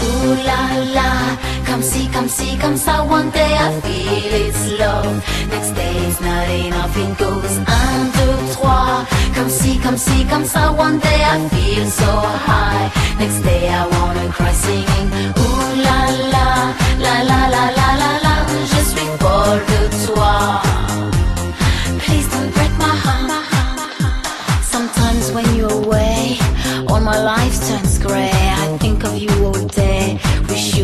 Ooh la la, comme ci, comme ci, comme ça. One day I feel it's love, next day it's not enough. It goes un, deux, trois. Comme ci, comme ci, comme ça. One day I feel so high, next day I wanna cry singing. Ooh la la, la la la la la la. Je suis folle de toi. Please don't break my heart. Sometimes when you're away, all my life turns grey.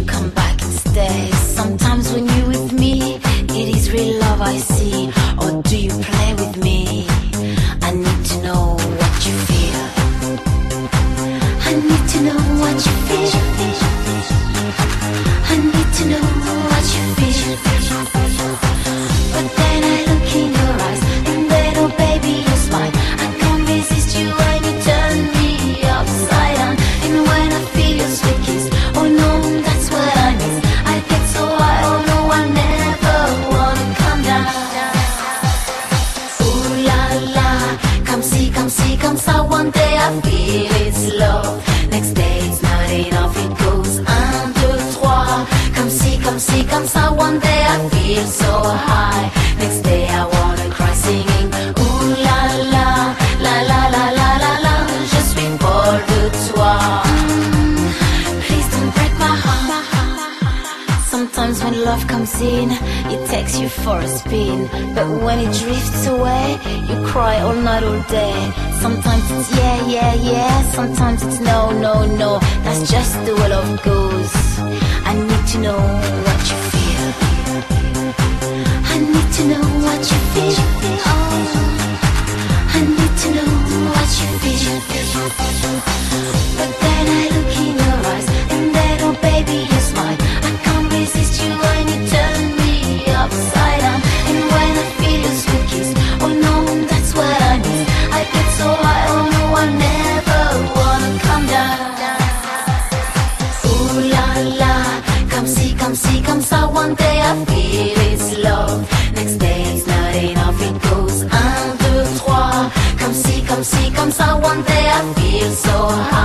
Come back and stay. Sometimes when you're with me, it is real love I see. Or do you play love, next day it's not enough. It goes un, trois. Comme ci, comme ci, comme ça. One day I feel so high, next day I wanna cry singing. Ooh la la Sometimes when love comes in, it takes you for a spin. But when it drifts away, you cry all night, all day. Sometimes it's yeah, yeah, yeah. Sometimes it's no, no, no. That's just the way love goes. I need to know what you feel. I need to know what you feel. One day I feel it's love, next day it's not enough. It goes un, deux, trois. Comme ci, comme ci, comme ça. One day I feel so high.